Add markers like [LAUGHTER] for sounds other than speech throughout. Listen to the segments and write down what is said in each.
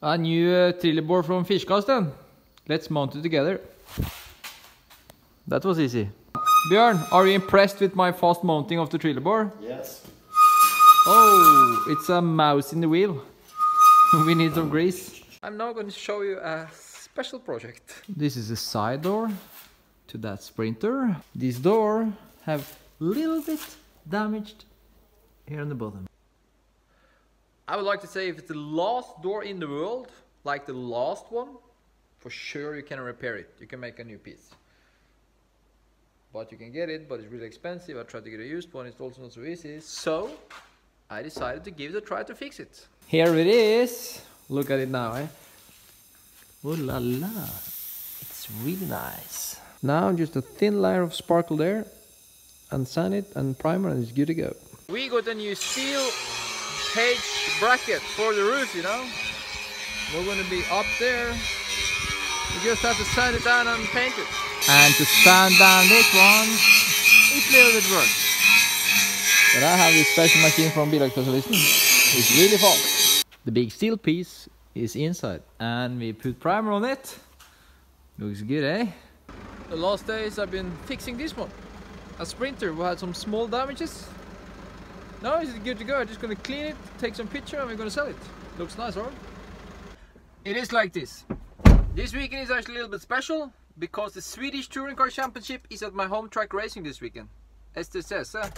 A new uh, trailer board from Fishcast then. Let's mount it together. That was easy. Björn, are you impressed with my fast mounting of the trailer board? Yes. Oh, it's a mouse in the wheel. [LAUGHS] we need some grease. I'm now going to show you a special project. This is a side door to that Sprinter. This door have little bit damaged here on the bottom. I would like to say if it's the last door in the world, like the last one, for sure you can repair it. You can make a new piece. But you can get it, but it's really expensive. I tried to get a used one, it's also not so easy. So I decided to give it a try to fix it. Here it is. Look at it now, eh? Oh la la. It's really nice. Now just a thin layer of sparkle there. And sand it and primer and it's good to go. We got a new steel cage bracket for the roof, you know. We're gonna be up there. We just have to sand it down and paint it. And to sand down this one, it's a little bit work. But I have this special machine from Bilverkspecialisten. It's really fast. The big steel piece is inside and we put primer on it. Looks good, eh? The last days I've been fixing this one. A Sprinter who had some small damages. Now it's good to go. I'm just gonna clean it, take some picture and we're gonna sell it. Looks nice, right? It is like this. This weekend is actually a little bit special because the Swedish Touring Car Championship is at my home track racing this weekend. STCS. Uh,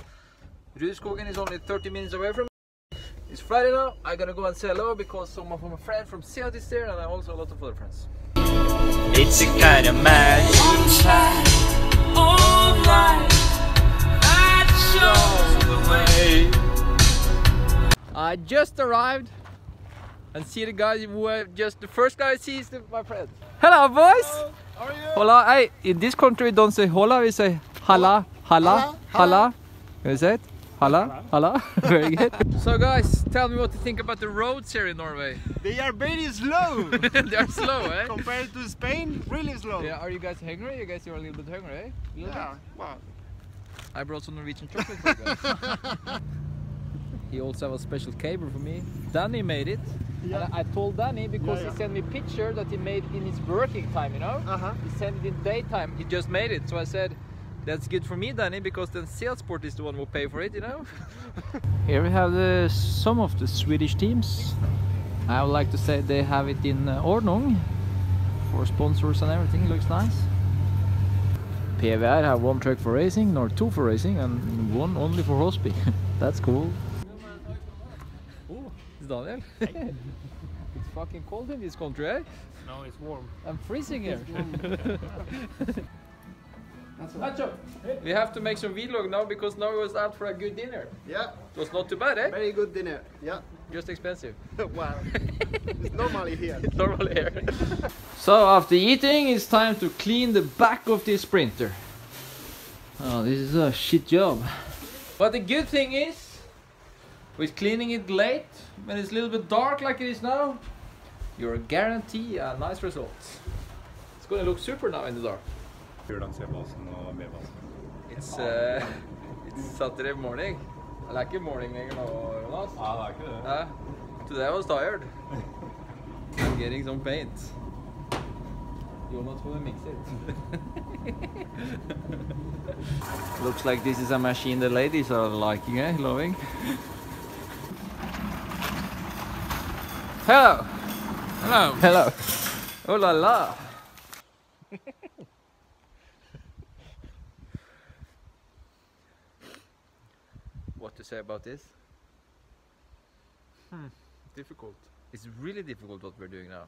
Rudskogen is only 30 minutes away from me. It's Friday now. I gotta go and say hello because some of my friends from Seat is there and I also a lot of other friends. It's a kind of magic. I just arrived and see the guy who uh, just the first guy I see is the, my friend. Hello boys! Hello. How are you? Hola, hey, in this country we don't say hola, we say hala, hala, hala. You it? Hala, hala. [LAUGHS] Very good. [LAUGHS] So guys, tell me what you think about the roads here in Norway. They are very slow. [LAUGHS] they are slow, eh? Compared to Spain, really slow. Yeah, are you guys hungry? You guys are a little bit hungry, eh? Little Yeah, well. Bit? I brought some Norwegian chocolate for you guys. [LAUGHS] he also have a special cable for me. Danny made it. Yeah. And I I told Danny because Yeah, yeah. he sent me a picture that he made in his working time, you know? Uh-huh. He sent it in daytime. He just made it. So I said, that's good for me, Danny, because then Salesport is the one who will pay for it, you know? [LAUGHS] Here we have the, some of the Swedish teams. I would like to say they have it in uh, Ornung for sponsors and everything. Looks nice. PVR have one truck for racing, nor two for racing, and one only for Hospi. [LAUGHS] That's cool. Oh, it's Daniel. [LAUGHS] it's fucking cold in this country, eh? No, it's warm. I'm freezing here. [LAUGHS] Nacho, we have to make some vlog now because now we was out for a good dinner. Yeah, It was not too bad, eh? very good dinner. Yeah. Just expensive. [LAUGHS] wow. it's normally here. Normal here. [LAUGHS] [LAUGHS] so after eating, it's time to clean the back of this Sprinter. Oh, this is a shit job. But the good thing is, with cleaning it late, when it's a little bit dark like it is now, you're guarantee a nice result. It's gonna look super now in the dark. Hvordan ser basen og B-basen? It's uh, it's Saturday morning. I like your morning lenger nå, Jonas. Ja, det er ikke det. Yeah. Today I was tired. I'm getting some paint. Jonas will mix it. Looks like this is a machine the ladies are liking, eh? Loving. Hello. Hello. Hello. Oh la la. What to say about this? Hmm, difficult. It's really difficult what we're doing now.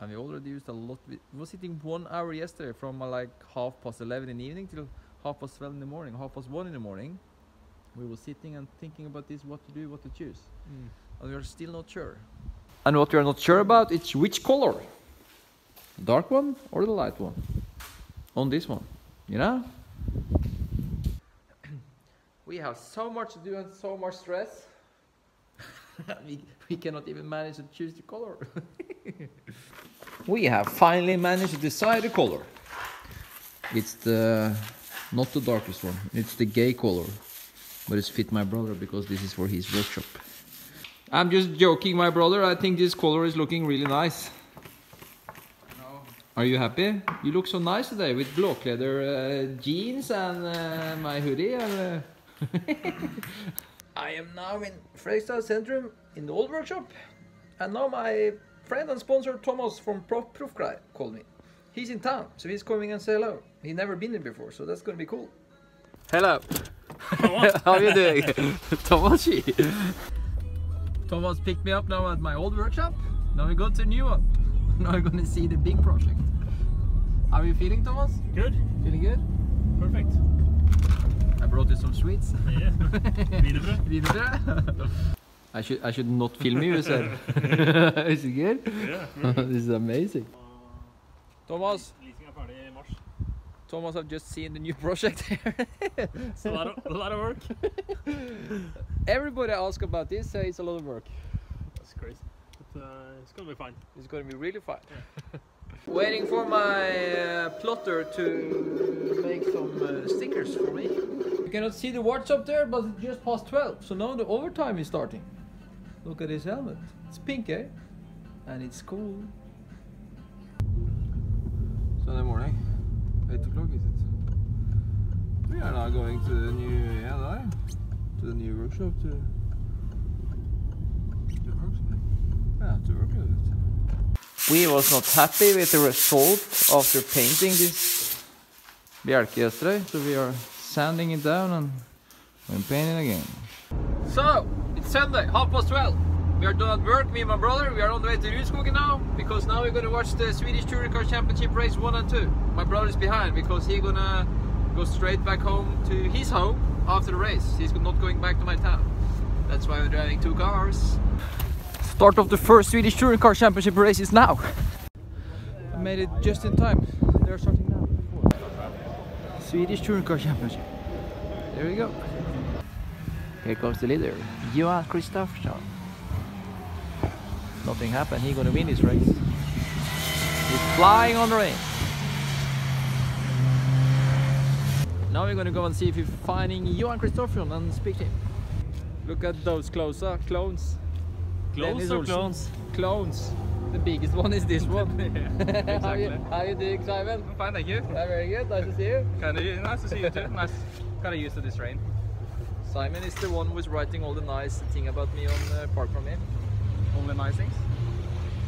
And we already used a lot. We was sitting one hour yesterday from uh, like half past 11 in the evening till half past 12 in the morning, half past 1 in the morning. We were sitting and thinking about this, what to do, what to choose. And we are still not sure. And what we are not sure about is which color. Dark one or the light one? On this one, you know? We have so much to do and so much stress. [LAUGHS] we, we cannot even manage to choose the color. [LAUGHS] we have finally managed to decide the color. It's the not the darkest one. It's the gay color, but it's fit my brother because this is for his workshop. I'm just joking, my brother. I think this color is looking really nice. Are you happy? You look so nice today with blåkläder uh, jeans and uh, my hoodie. And, uh... [LAUGHS] I am now in Fredrikstad Centrum in the old workshop. And now my friend and sponsor Thomas from Prof Proffklær called me. He's in town, so he's coming and say hello. He's never been here before, so that's gonna be cool. Hello. [LAUGHS] How are you doing? [LAUGHS] Thomas Thomas picked me up now at my old workshop. Now we go to a new one. Now we're gonna see the big project. How are you feeling, Thomas? Good. Feeling good? Perfect. I brought you some sweets. Yeah. Wienerbrød. Wienerbrød. [LAUGHS] [LAUGHS] I should I should not film you, you said. [LAUGHS] is it good? Yeah. this is amazing. Thomas, Leasing er I've just seen the new project here. It's a lot of, a lot of work. Everybody ask about this, say it's a lot of work. That's crazy. But uh, it's gonna be fine. It's going to be really fun. Waiting for my uh, plotter to make some uh, stickers for me. You cannot see the watch up there, but it's just past 12, so now the overtime is starting. Look at his helmet. It's pink, eh? And it's cool. Sunday morning, 8 o'clock is it? We are now going to the new, yeah, there, to the new workshop to, to work. Yeah, to work with it. We was not happy with the result after painting this Bjelke so we are sanding it down and we're painting again. So, it's Sunday, half past 12. We are done at work, me and my brother. We are on the way to Rudskogen now, because now we're gonna watch the Swedish Touring Car Championship race 1 and 2. My brother is behind, because he's gonna go straight back home to his home after the race. He's not going back to my town. That's why we're driving two cars. Start of the first Swedish Touring Car Championship race is now. I made it just in time. They're starting now. Swedish Touring Car Championship. There we go. Here comes the leader, Johan Kristoffersson. Nothing happened. He's gonna win this race. He's flying on the rain. Now we're gonna go and see if we're finding Johan Kristoffersson and speak to him. Look at those close up clones. Clones or clones? Clones. The biggest one is this one. [LAUGHS] how, you, exactly. how you doing, Simon? Fine, thank you. Yeah, very good. Nice to see you. Kind of nice to see you too. Nice. Kind of used to this rain. Simon is the one who was writing all the nice thing about me on uh, Park from him. Only nice things.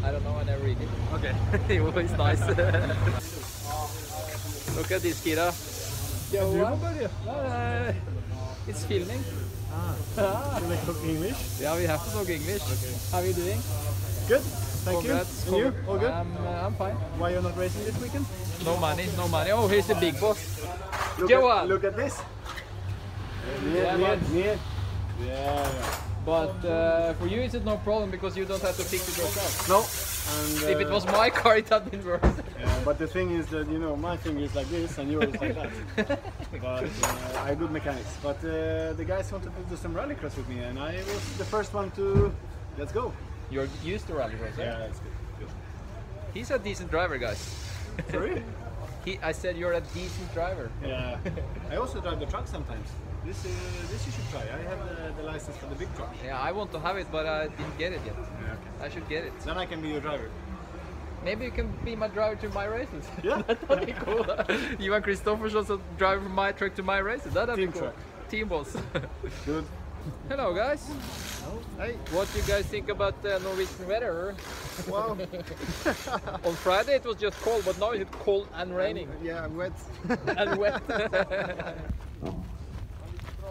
I don't know, I never read it. Okay. [LAUGHS] it was nice. [LAUGHS] Look at this, Kira. Uh, it's filming. Can I talk English? Yeah, we have to talk English. Okay. How are you doing? Good. Thank Congrats. you. And you? All good? I'm, uh, I'm fine. Why you're not racing this weekend? No money, no money. Oh, here's the big boss. Look. At, look at this. Yeah, but- Yeah, yeah. But uh, for you, it's no problem because you don't have to fix it yourself. No. And, If it uh, was my car, it had been worse. Yeah, but the thing is that you know my thing is like this and yours is like that. [LAUGHS] but uh, I have good mechanics. But uh, the guys wanted to do some rallycross with me, and I was the first one to. Let's go. You're used to rallycross, eh? Yeah, that's good. good. He's a decent driver, guys. Sorry. [LAUGHS] He, I said you're a decent driver. Yeah. [LAUGHS] I also drive the truck sometimes. This uh, this you should try. I have the, the license for the big truck. Yeah, I want to have it, but I didn't get it yet. Yeah, okay. I should get it. Then I can be your driver. Maybe you can be my driver to my races. Yeah. [LAUGHS] That'd be cool. [LAUGHS] you [LAUGHS] and Christopher should also drive from my truck to my races. That'd Team be cool. truck. Team boss. Good. Hello, guys. Hey. What do you guys think about the Norwegian weather? Wow. On Friday it was just cold, but now it's cold and raining yeah, I'm wet. and wet.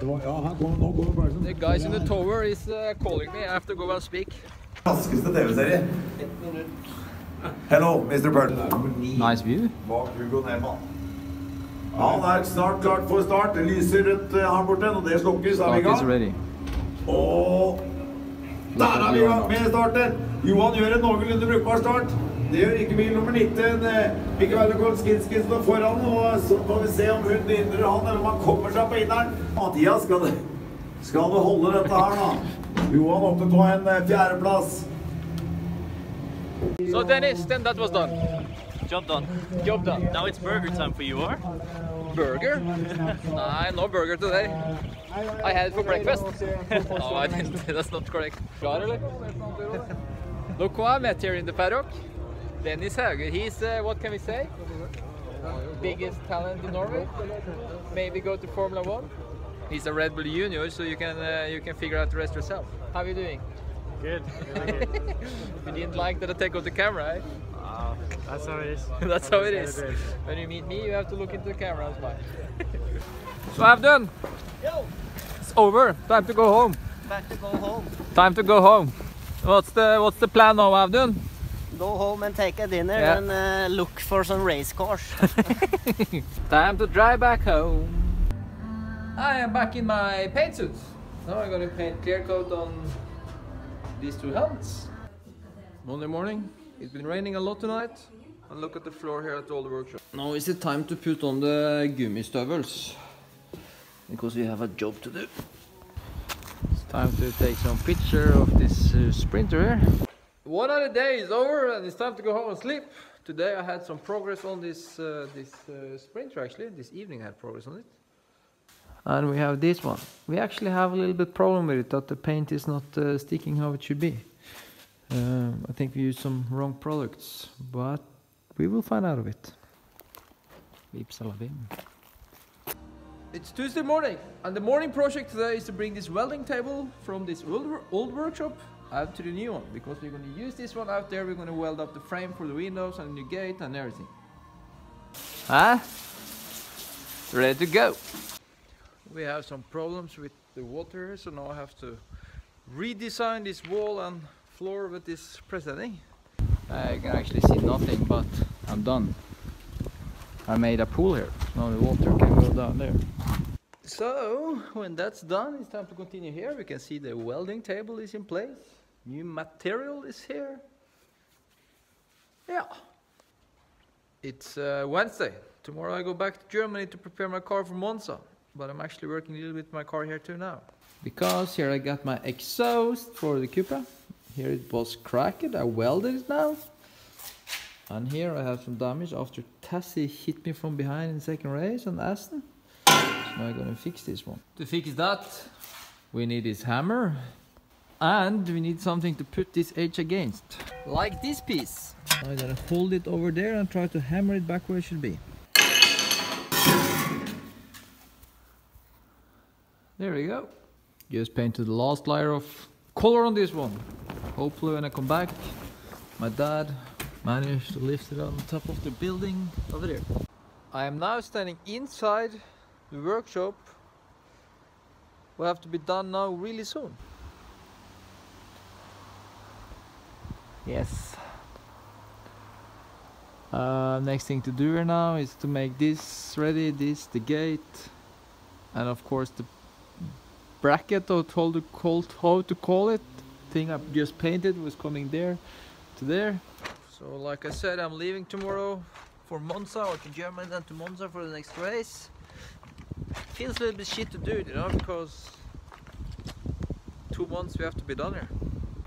Det var, ja, kommer, nå kommer bare sånn. the guys in the tower is uh, calling me. I have to go and speak. Raskeste TV-serie. Hello, Mr. Burton. Nice view. Bak Hugo Nerman. Han er snart klart for start. Det lyser rødt eh, her borte, og det slukkes. Er vi i gang? Og der er vi i gang med starten. Johan gjør en noenlunde brukbar start. Det gjør ikke bil nummer 19. eh, Mikael Kolskinski står foran, og så får vi se om hun hindrer han, eller om han kommer seg på inneren. Mathias, skal det, skal det holde dette her, da? Johan oppe på en eh, fjerdeplass. So Dennis, then that was done. Job done. Job done. Now it's burger time for you, or? Burger? Nah, no burger today. I had it for breakfast. no, I didn't. That's not correct. Klar, eller? Look who I met here in the paddock. Dennis Hauge. He's, uh, what can we say? Biggest talent in Norway. Maybe go to Formula One. He's a Red Bull Junior, so you can uh, you can figure out the rest yourself. How are you doing? Good. Really [LAUGHS] good. You didn't like that I take off the camera, eh? Ah, that's how it is. [LAUGHS] That's how it is. When you meet me, you have to look into the camera and smile. [LAUGHS] so I've done. It's over. Time to go home. Back to go home. Time to go home. What's the What's the plan now, Avdun? Go home and take a dinner Yeah. and uh, look for some race cars. [LAUGHS] Time to drive back home. I am back in my paint suit. Now I'm gonna paint clear coat on these two helmets. Monday morning. It's been raining a lot tonight. And look at the floor here at all the workshop. Now is it time to put on the gummistövels. Because we have a job to do. It's time to take some picture of this uh, sprinter here. One of the days is over and it's time to go home and sleep. Today I had some progress on this uh, this uh, sprinter actually. This evening I had progress on it. And we have this one. We actually have a little bit problem with it that the paint is not uh, sticking how it should be. Um, I think we used some wrong products, but we will find out of it. Vipsalabim. It's Tuesday morning, and the morning project today is to bring this welding table from this old, old workshop out to the new one because we're going to use this one out there. We're going to weld up the frame for the windows and the new gate and everything. Huh? Ready to go. We have some problems with the water, so now I have to redesign this wall and floor with this presetting. I can actually see nothing, but I'm done. I made a pool here. Now the water can go down there. So, when that's done, it's time to continue here. We can see the welding table is in place. New material is here. Yeah. It's uh, Wednesday. Tomorrow I go back to Germany to prepare my car for Monza. But I'm actually working a little bit with my car here too now. Because here I got my exhaust for the Cupra. Here it was cracked. I welded it now. And here I have some damage after Tassie hit me from behind in second race on Aston. So now I'm gonna fix this one. To fix that, we need this hammer. And we need something to put this edge against. Like this piece. I'm gonna hold it over there and try to hammer it back where it should be. There we go. Just painted the last layer of color on this one. Hopefully when I come back, my dad managed to lift it on top of the building over there. I am now standing inside the workshop. Will have to be done now really soon. Yes. Uh, next thing to do now is to make this ready, this, the gate, and of course the bracket or told to call how to call it thing I just painted was coming there to there. So like I said, I'm leaving tomorrow for Monza or to Germany then to Monza for the next race. Feels a little bit shit to do it, you know, because two months we have to be done here.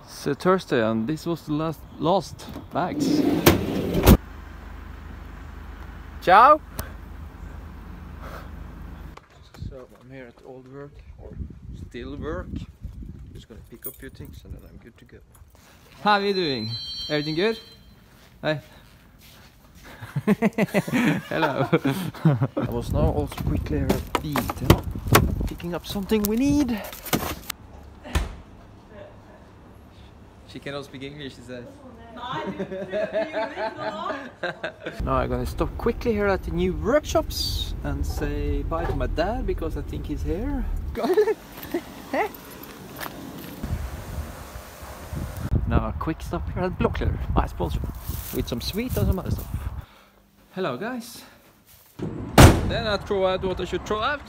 It's uh, Thursday and this was the last last bags. Ciao. So I'm here at old work or still work. Just gonna pick up a few things and then I'm good to go. How are you doing? Everything good? Hey. [LAUGHS] Hello. I was now also quickly here at Biltema, picking up something we need. She cannot speak English, she says. [LAUGHS] now I'm gonna stop quickly here at the new workshops and say bye to my dad because I think he's here. [LAUGHS] now a quick stop here at Blockletter, my sponsor, with some sweet and some other stuff. Hello guys. Then I throw out what I should throw out.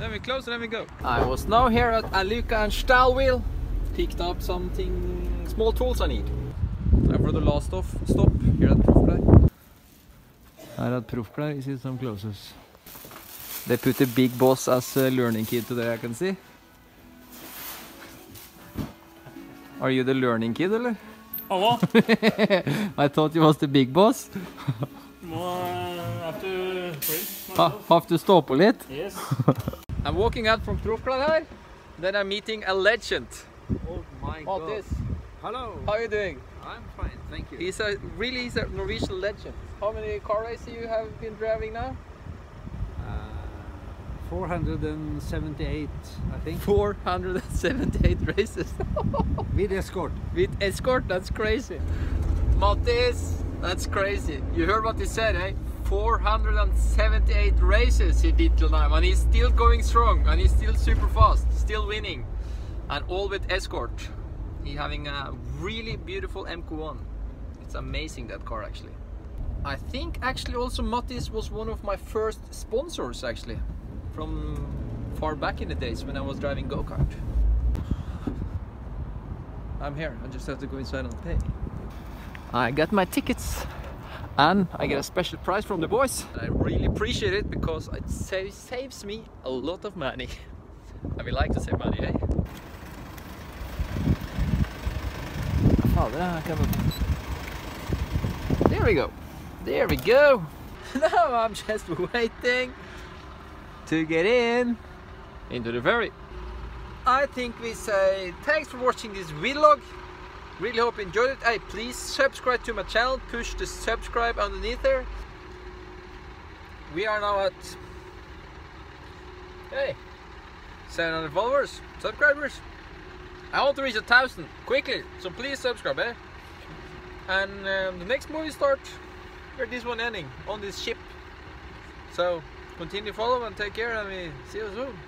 Then we close and then we go. I was now here at Aluka and Stahlwheel. Picked up something, small tools I need. Time for the last stop, stop here at Proffklær. Her at Proffklær is it some closes. They put the big boss as a learning kid today I can see. Are you the learning kid eller? Hallo? [LAUGHS] I thought you was the big boss. [LAUGHS] Må eh, have to print. Ha, have to stå på litt. Yes. [LAUGHS] I'm walking out from Trukland her. Then I'm meeting a legend. Oh my Maltis, Hello. how are you doing? I'm fine, thank you. He's a really he's a Norwegian legend. How many car races you have been driving now? Uh, 478, I think. 478 races [LAUGHS] With escort. with escort. That's crazy. Mattis, that's crazy. You heard what he said, eh? 478 races he did till now, and he's still going strong, and he's still super fast, still winning, and all with escort. He having a really beautiful Mk1. It's amazing that car actually. I think actually also Mattis was one of my first sponsors actually, from far back in the days when I was driving go kart. I'm here. I just have to go inside and pay. I got my tickets and I get a special prize from the boys. I really appreciate it because it sa- saves me a lot of money. [LAUGHS] I would like to save money, eh? Fader, här kan man- There we go. There we go. [LAUGHS] now I'm just [LAUGHS] waiting to get in into the ferry. I think we say thanks for watching this vlog. Really hope you enjoyed it. Hey, please subscribe to my channel. Push the subscribe underneath there. We are now at hey 700 followers, subscribers. I want to reach a thousand quickly, so please subscribe, eh? And um, the next movie start where this one ending on this ship. So continue follow and take care, and we see you soon.